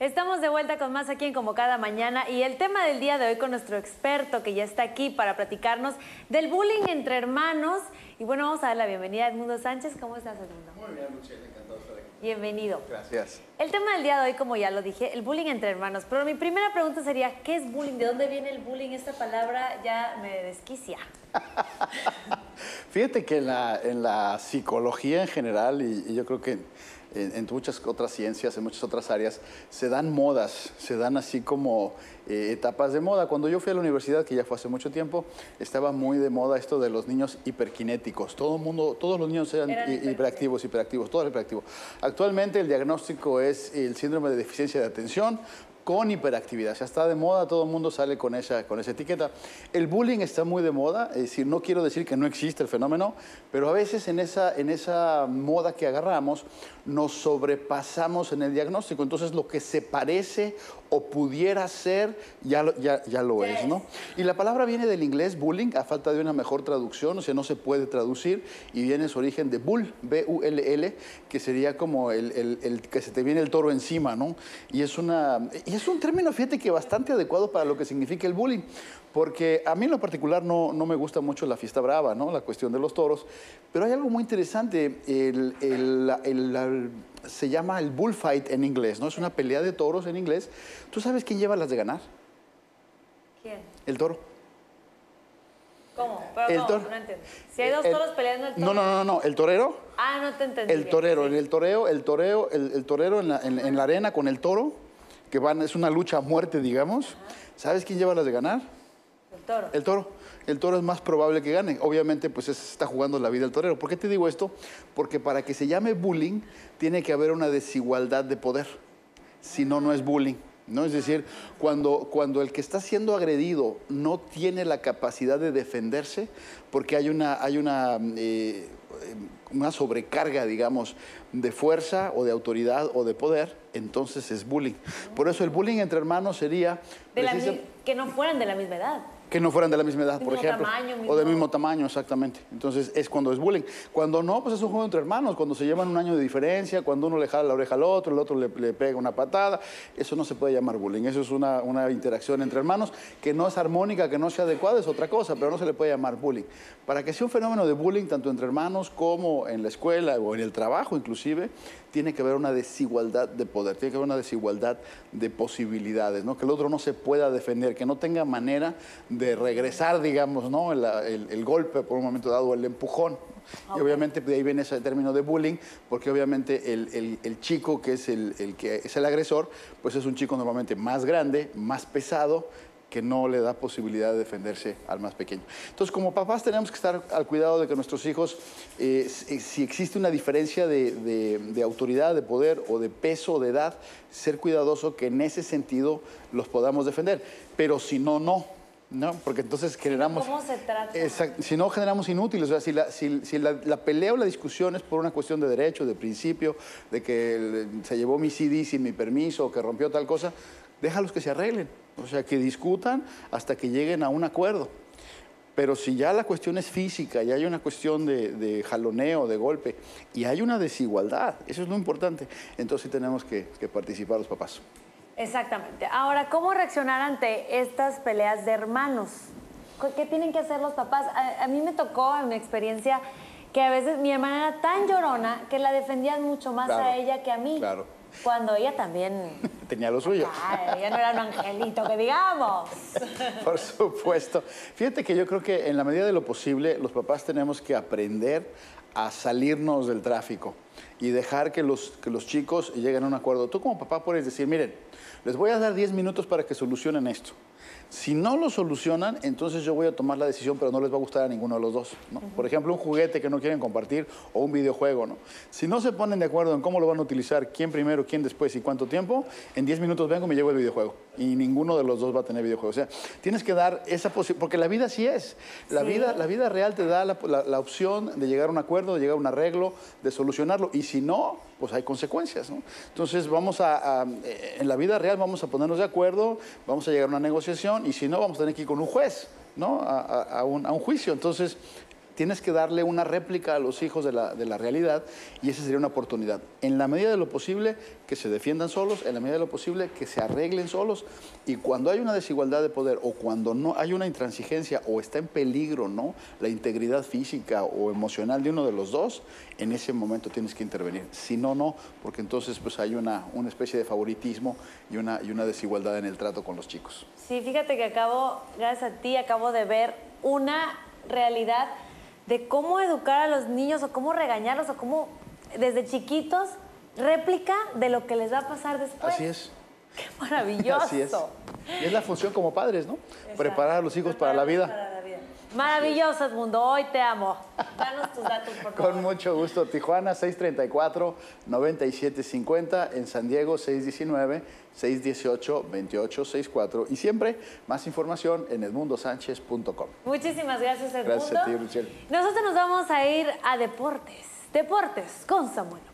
Estamos de vuelta con más aquí en Como Cada Mañana y el tema del día de hoy con nuestro experto que ya está aquí para platicarnos del bullying entre hermanos. Y bueno, vamos a dar la bienvenida a Edmundo Sánchez. ¿Cómo estás, Edmundo? Muy bien, Luciana, encantado de estar aquí. Bienvenido. Gracias. El tema del día de hoy, como ya lo dije, el bullying entre hermanos. Pero mi primera pregunta sería, ¿qué es bullying? ¿De dónde viene el bullying? Esta palabra ya me desquicia. Fíjate que en la, en la psicología en general, y, y yo creo que en, en muchas otras ciencias, en muchas otras áreas, se dan modas, se dan así como eh, etapas de moda. Cuando yo fui a la universidad, que ya fue hace mucho tiempo, estaba muy de moda esto de los niños hiperkinéticos. Todo mundo, todos los niños eran, Eran hi- hiperactivos. hiperactivos, hiperactivos, todo era hiperactivo. Actualmente el diagnóstico es el síndrome de deficiencia de atención con hiperactividad. Ya está de moda, todo el mundo sale con esa, con esa etiqueta. El bullying está muy de moda, es decir, no quiero decir que no existe el fenómeno, pero a veces en esa, en esa moda que agarramos nos sobrepasamos en el diagnóstico. Entonces lo que se parece o pudiera ser ya lo, ya, ya lo Ya es. ¿no? Y la palabra viene del inglés bullying, a falta de una mejor traducción, o sea, no se puede traducir, y viene su origen de bull, B-U-L-L, que sería como el, el- el que se te viene el toro encima, ¿no? Y es, una, y es un término, fíjate que bastante adecuado para lo que significa el bullying, porque a mí en lo particular no, no me gusta mucho la fiesta brava, ¿no? La cuestión de los toros, pero hay algo muy interesante, el, el- el- la- se llama el bullfight en inglés, ¿no? Es una pelea de toros en inglés. ¿Tú sabes quién lleva las de ganar? ¿Quién? El toro. ¿Cómo? Pero El toro. No entiendo. Si hay dos El- toros peleando el toro. No, no, no, no, el torero, Ah, no te entendí. el bien. torero, Sí. en el toreo, el toreo, el, el torero en la, en- en la arena con el toro, que van, es una lucha a muerte, digamos. ¿Sabes quién lleva las de ganar? El toro. El toro. El toro es más probable que gane. Obviamente, pues es- está jugando la vida el torero. ¿Por qué te digo esto? Porque para que se llame bullying, tiene que haber una desigualdad de poder. Si no, no es bullying. ¿No? Es decir, cuando, cuando el que está siendo agredido no tiene la capacidad de defenderse, porque hay una, hay una, eh, una sobrecarga, digamos, de fuerza o de autoridad o de poder, entonces es bullying. Por eso el bullying entre hermanos sería... De la que no fueran de la misma edad. Que no fueran de la misma edad, por ejemplo. tamaño, O del mismo- mismo tamaño, exactamente. Entonces es cuando es bullying. Cuando no, pues es un juego entre hermanos, cuando se llevan un año de diferencia, cuando uno le jala la oreja al otro, el otro le, le pega una patada. Eso no se puede llamar bullying. Eso es una, una interacción entre hermanos que no es armónica, que no sea adecuada, es otra cosa, pero no se le puede llamar bullying. Para que sea un fenómeno de bullying, tanto entre hermanos como en la escuela o en el trabajo inclusive, tiene que haber una desigualdad de poder, tiene que haber una desigualdad de posibilidades, ¿no? que el otro no se pueda defender, que no tenga manera de regresar, digamos, ¿no? el, el- el golpe por un momento dado, el empujón. Y obviamente de ahí viene ese término de bullying, porque obviamente el, el- el chico que es el, el que es el agresor, pues es un chico normalmente más grande, más pesado, que no le da posibilidad de defenderse al más pequeño. Entonces, como papás tenemos que estar al cuidado de que nuestros hijos, eh, si si existe una diferencia de, de- de autoridad, de poder o de peso o de edad, ser cuidadoso que en ese sentido los podamos defender. Pero si no, no. ¿no? Porque entonces generamos... ¿Cómo se trata? Si no generamos inútiles, o sea, si, la, si- si la- la pelea o la discusión es por una cuestión de derecho, de principio, de que el- se llevó mi CD sin mi permiso, o que rompió tal cosa, déjalos que se arreglen, o sea, que discutan hasta que lleguen a un acuerdo. Pero si ya la cuestión es física y hay una cuestión de, de jaloneo, de golpe, y hay una desigualdad, eso es lo importante, entonces sí tenemos que, que participar los papás. Exactamente. Ahora, ¿cómo reaccionar ante estas peleas de hermanos? ¿Qué- ¿Qué tienen que hacer los papás? A, a mí me tocó, en mi experiencia, que a veces mi hermana era tan llorona que la defendían mucho más Claro, a ella que a mí. claro. Cuando ella también... Tenía lo suyo. Ay, ella no era un angelito, que digamos. Por supuesto. Fíjate que yo creo que en la medida de lo posible los papás tenemos que aprender a salirnos del tráfico y dejar que los, que los chicos lleguen a un acuerdo. Tú como papá puedes decir, miren, les voy a dar 10 minutos para que solucionen esto. Si no lo solucionan, entonces yo voy a tomar la decisión, pero no les va a gustar a ninguno de los dos. ¿no? Por ejemplo, un juguete que no quieren compartir o un videojuego. ¿no? Si no se ponen de acuerdo en cómo lo van a utilizar, quién primero, quién después y cuánto tiempo, en 10 minutos vengo y me llevo el videojuego. Y ninguno de los dos va a tener videojuego. O sea, tienes que dar esa posibilidad, porque la vida sí es. La, Sí. vida, la vida real te da la, la- la opción de llegar a un acuerdo, de llegar a un arreglo, de solucionarlo. Y si no, pues hay consecuencias. ¿no? Entonces, vamos a, a- eh, en la vida real vamos a ponernos de acuerdo, vamos a llegar a una negociación y si no, vamos a tener que ir con un juez, ¿no? A, un, a un juicio. Entonces, tienes que darle una réplica a los hijos de la, realidad y esa sería una oportunidad. En la medida de lo posible, que se defiendan solos, en la medida de lo posible, que se arreglen solos y cuando hay una desigualdad de poder o cuando no hay una intransigencia o está en peligro, ¿no? La integridad física o emocional de uno de los dos, en ese momento tienes que intervenir. Si no, no, porque entonces pues hay una, una especie de favoritismo y una, y una desigualdad en el trato con los chicos. Sí, fíjate que acabo, gracias a ti, acabo de ver una realidad de cómo educar a los niños o cómo regañarlos o cómo desde chiquitos réplica de lo que les va a pasar después. Así es. Qué maravilloso. Así es. Y es la función como padres, ¿no? Preparar a los hijos para la vida. Para la vida. Maravilloso, Edmundo. Hoy te amo. Danos tus datos, por favor. Con mucho gusto. Tijuana 634-9750. En San Diego 619-618-2864. Y siempre más información en edmundosánchez.com. Muchísimas gracias, Edmundo. Gracias a ti, Michelle. Nosotros nos vamos a ir a deportes. Deportes con Samuel.